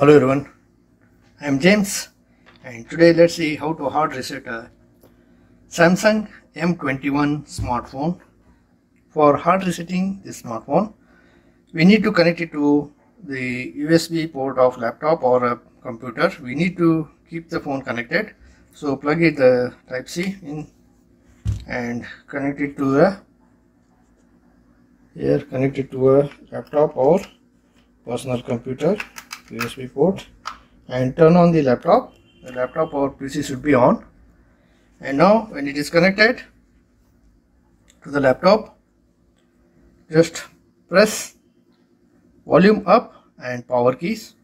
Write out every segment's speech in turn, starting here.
Hello everyone, I am James and today let's see how to hard reset a Samsung M21 smartphone. For hard resetting this smartphone, we need to connect it to the USB port of laptop or a computer. We need to keep the phone connected. So plug it the type C in and connect it to a here connect it to a laptop or personal computer USB port and turn on the laptop. The laptop or PC should be on. And now when it is connected to the laptop just press volume up and power keys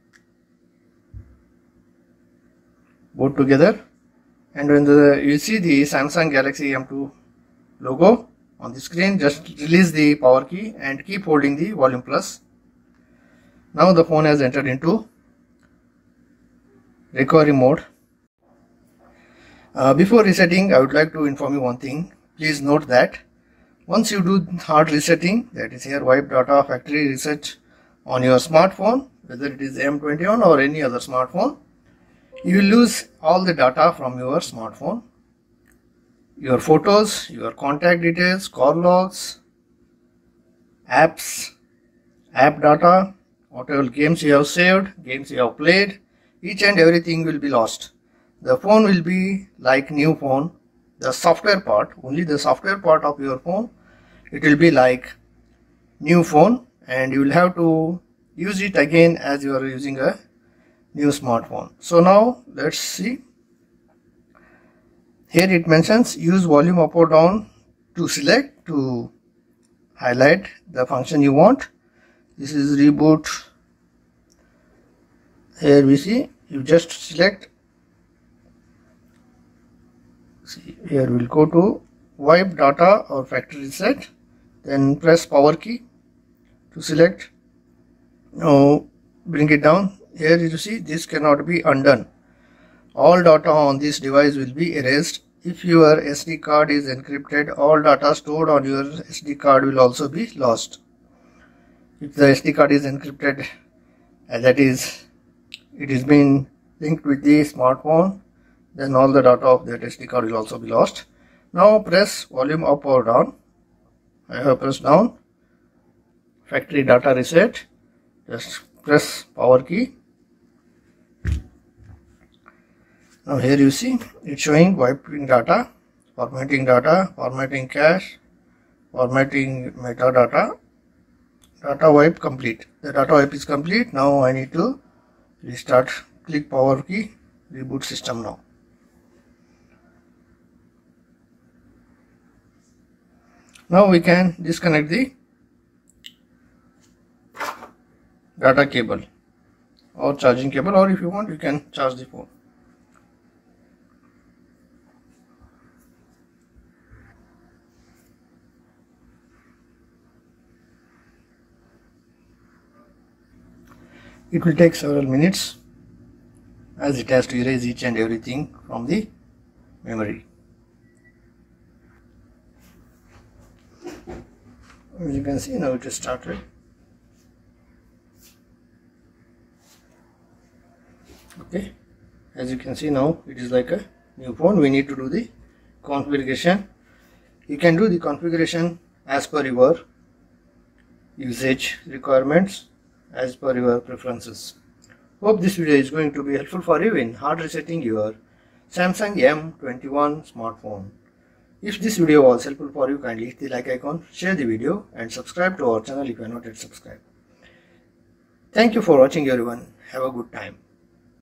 both together. And when the you see the Samsung Galaxy M2 logo on the screen just release the power key and keep holding the volume plus now the phone has entered into recovery mode. Uh, before resetting, I would like to inform you one thing. Please note that once you do hard resetting, that is here wipe data factory reset on your smartphone, whether it is M21 or any other smartphone, you will lose all the data from your smartphone. Your photos, your contact details, call logs, apps, app data, whatever games you have saved, games you have played, each and everything will be lost. The phone will be like new phone. The software part, only the software part of your phone, it will be like new phone and you will have to use it again as you are using a new smartphone. So now let's see. Here it mentions use volume up or down to select to highlight the function you want. This is reboot. Here we see you just select. See here we'll go to wipe data or factory reset then press power key to select. Now bring it down. Here you see this cannot be undone. All data on this device will be erased. If your SD card is encrypted all data stored on your SD card will also be lost if the SD card is encrypted and that is it is been linked with the smartphone then all the data of that SD card will also be lost. Now press volume up or down. I have pressed down. Factory data reset. Just press power key. Now here you see it's showing wiping data formatting data formatting cache formatting metadata data wipe complete. The data wipe is complete. Now I need to restart click power key reboot system now. Now we can disconnect the data cable or charging cable or if you want you can charge the phone it will take several minutes as it has to erase each and everything from the memory. As you can see now it is started. Okay. As you can see now it is like a new phone. We need to do the configuration. You can do the configuration as per your usage requirements as per your preferences. Hope this video is going to be helpful for you in hard resetting your Samsung M21 smartphone. If this video was helpful for you, kindly hit the like icon, share the video and subscribe to our channel if you are not yet subscribed. Thank you for watching everyone. Have a good time.